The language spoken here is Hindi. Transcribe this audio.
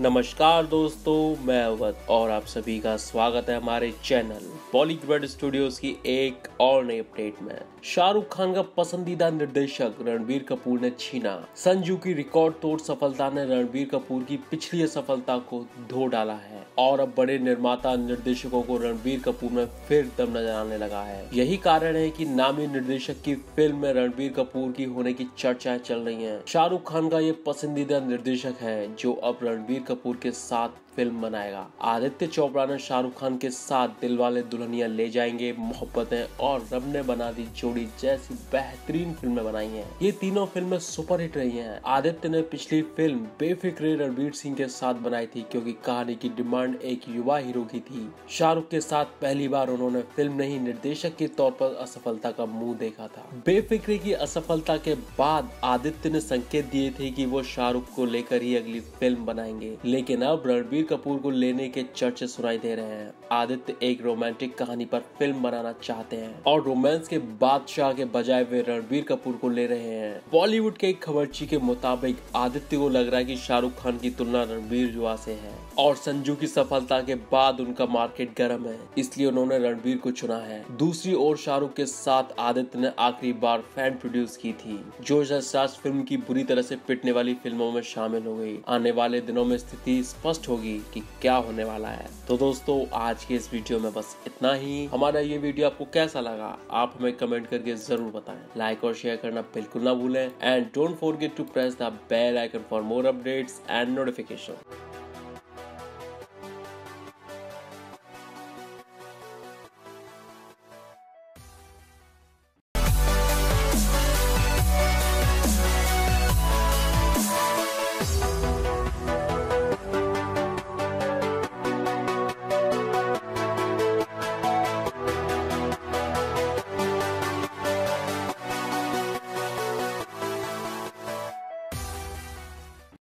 नमस्कार दोस्तों, मैं अवध और आप सभी का स्वागत है हमारे चैनल बॉलीवुड स्टूडियोज की एक और नई अपडेट में। शाहरुख खान का पसंदीदा निर्देशक रणबीर कपूर ने छीना। संजू की रिकॉर्ड तोड़ सफलता ने रणबीर कपूर की पिछली सफलता को धो डाला है और अब बड़े निर्माता निर्देशकों को रणबीर कपूर में फिर दम नज़र आने लगा है। यही कारण है कि नामी निर्देशक की फ़िल्म में रणबीर कपूर की होने की चर्चाएँ चल रही हैं। शाहरुख खान का ये पसंदीदा निर्देशक है, जो अब रणबीर कपूर के साथ फ़िल्म बनाएगा। आदित्य चोपड़ा ने शाहरुख खान के साथ दिलवाले दुल्हनिया ले जाएँगे। मोहब्बतें और रब ने बना दी जोड़ी जैसी बेहतरीन फ़िल्में बनाई हैं। ये तीनों फ़िल्में सुपरहिट रही हैं। आदित्य ने पिछली फ़िल्म बेफिक्रे रणवीर सिंह के साथ बनाई थी, क्योंकि कहानी की डिमांड एक युवा हीरो की थी। शाहरुख के साथ पहली बार उन्होंने फ़िल्म नहीं निर्देशक के तौर पर असफलता का मुँह देखा था। बेफिक्रे की असफलता के बाद आदित्य ने संकेत दिए थे कि वो शाहरुख को लेकर ही अगली फ़िल्म बनाएँगे। लेकिन अब रणबीर कपूर को लेने के चर्चे सुनाई दे रहे हैं। आदित्य एक रोमांटिक कहानी पर फ़िल्म बनाना चाहते हैं और रोमांस के बादशाह के बजाय वे रणबीर कपूर को ले रहे हैं। बॉलीवुड के एक खबरची के मुताबिक आदित्य को लग रहा है कि शाहरुख खान की तुलना रणबीर जुआ से है और संजू की सफलता के बाद उनका मार्केट गर्म है, इसलिए उन्होंने रणबीर को चुना है। दूसरी ओर शाहरुख के साथ आदित्य ने आखिरी बार फ़ैन प्रोड्यूस की थी, जो फ़िल्म की बुरी तरह से पिटने वाली फ़िल्मों में शामिल हो गई। आने वाले दिनों में स्थिति स्पष्ट होगी कि क्या होने वाला है। तो दोस्तों, आज के इस वीडियो में बस इतना ही। हमारा ये वीडियो आपको कैसा लगा, आप हमें कमेंट करके ज़रूर बताएँ। लाइक और शेयर करना बिल्कुल ना भूलें। And don't forget to press the bell icon for more updates and notification